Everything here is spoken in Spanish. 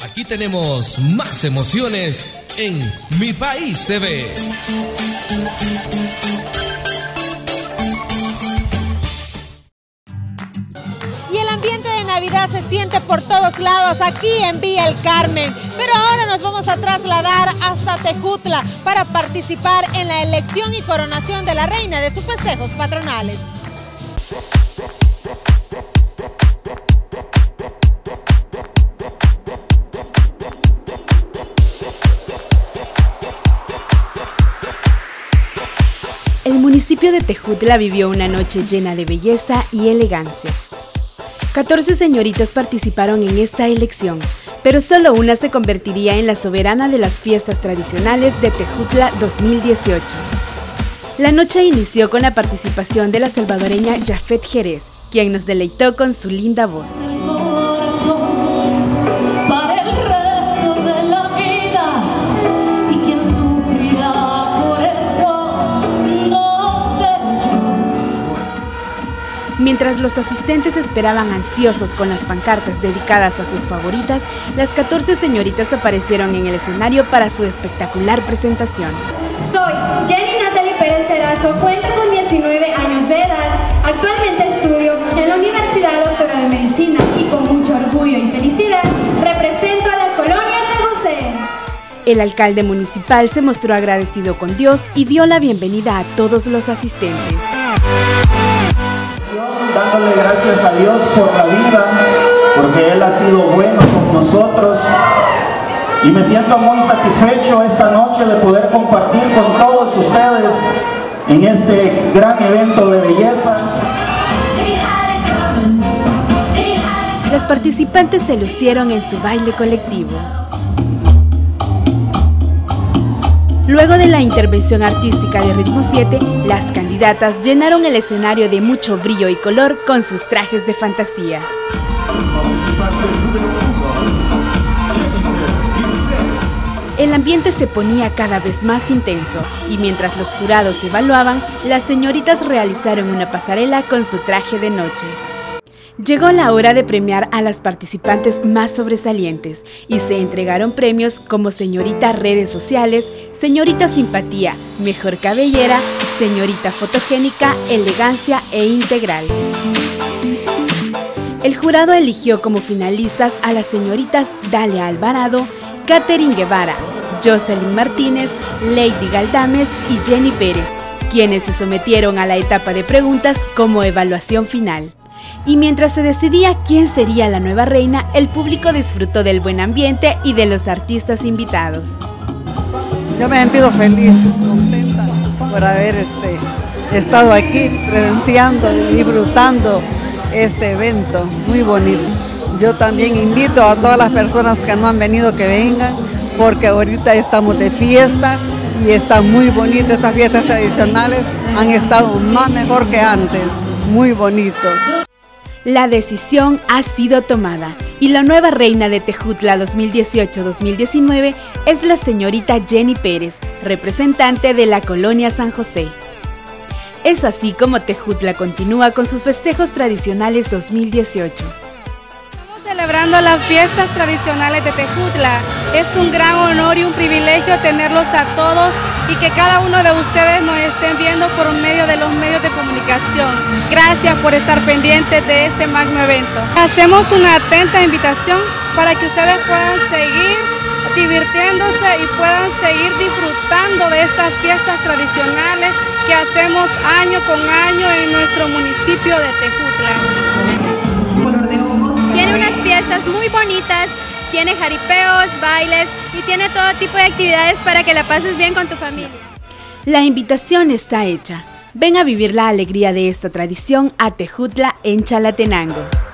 Aquí tenemos más emociones en Mi País TV. Y el ambiente de Navidad se siente por todos lados aquí en Villa El Carmen. Pero ahora nos vamos a trasladar hasta Tejutla para participar en la elección y coronación de la reina de sus festejos patronales. Municipio de Tejutla vivió una noche llena de belleza y elegancia. 14 señoritas participaron en esta elección, pero solo una se convertiría en la soberana de las fiestas tradicionales de Tejutla 2018. La noche inició con la participación de la salvadoreña Jafet Jerez, quien nos deleitó con su linda voz. Mientras los asistentes esperaban ansiosos con las pancartas dedicadas a sus favoritas, las 14 señoritas aparecieron en el escenario para su espectacular presentación. Soy Jenny Natalie Pérez Cerazo, cuento con 19 años de edad. Actualmente estudio en la Universidad Doctora de Medicina y con mucho orgullo y felicidad represento a la colonia San José. El alcalde municipal se mostró agradecido con Dios y dio la bienvenida a todos los asistentes. Dándole gracias a Dios por la vida, porque Él ha sido bueno con nosotros. Y me siento muy satisfecho esta noche de poder compartir con todos ustedes en este gran evento de belleza. Las participantes se lucieron en su baile colectivo. Luego de la intervención artística de Ritmo 7, las candidatas llenaron el escenario de mucho brillo y color con sus trajes de fantasía. El ambiente se ponía cada vez más intenso y mientras los jurados evaluaban, las señoritas realizaron una pasarela con su traje de noche. Llegó la hora de premiar a las participantes más sobresalientes y se entregaron premios como Señorita Redes Sociales, Señorita Simpatía, Mejor Cabellera, Señorita Fotogénica, Elegancia e Integral. El jurado eligió como finalistas a las señoritas Dalia Alvarado, Catherine Guevara, Jocelyn Martínez, Lady Galdames y Jenny Pérez, quienes se sometieron a la etapa de preguntas como evaluación final. Y mientras se decidía quién sería la nueva reina, el público disfrutó del buen ambiente y de los artistas invitados. Yo me he sentido feliz, contenta por haber este, estado aquí presenciando y disfrutando este evento muy bonito. Yo también invito a todas las personas que no han venido que vengan, porque ahorita estamos de fiesta y están muy bonitas estas fiestas tradicionales, han estado más mejor que antes, muy bonitos. La decisión ha sido tomada y la nueva reina de Tejutla 2018-2019 es la señorita Jenny Pérez, representante de la colonia San José. Es así como Tejutla continúa con sus festejos tradicionales 2018. Celebrando las fiestas tradicionales de Tejutla. Es un gran honor y un privilegio tenerlos a todos y que cada uno de ustedes nos estén viendo por medio de los medios de comunicación. Gracias por estar pendientes de este magno evento. Hacemos una atenta invitación para que ustedes puedan seguir divirtiéndose y puedan seguir disfrutando de estas fiestas tradicionales que hacemos año con año en nuestro municipio de Tejutla. Muy bonitas, tiene jaripeos, bailes y tiene todo tipo de actividades para que la pases bien con tu familia. La invitación está hecha. Ven a vivir la alegría de esta tradición a Tejutla en Chalatenango.